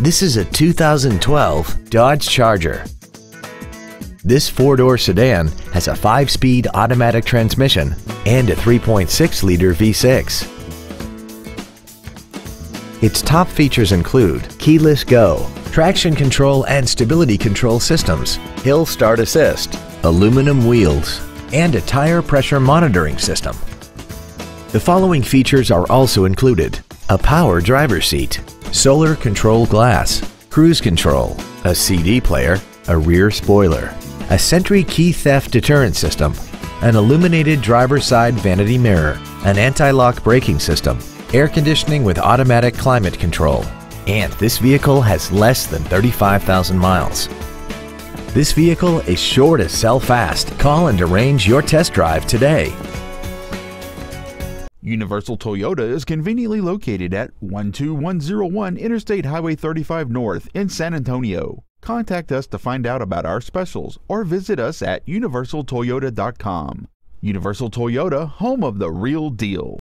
This is a 2012 Dodge Charger. This four-door sedan has a five-speed automatic transmission and a 3.6-liter V6. Its top features include keyless go, traction control and stability control systems, hill start assist, aluminum wheels, and a tire pressure monitoring system. The following features are also included. A power driver seat, solar control glass, cruise control, a CD player, a rear spoiler, a Sentry key theft deterrent system, an illuminated driver's side vanity mirror, an anti-lock braking system, air conditioning with automatic climate control, and this vehicle has less than 35,000 miles. This vehicle is sure to sell fast. Call and arrange your test drive today. Universal Toyota is conveniently located at 12101 Interstate Highway 35 North in San Antonio. Contact us to find out about our specials or visit us at universaltoyota.com. Universal Toyota, home of the real deal.